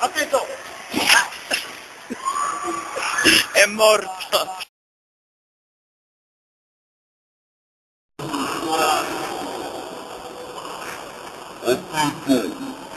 Attento! Ah, è morto. Attento!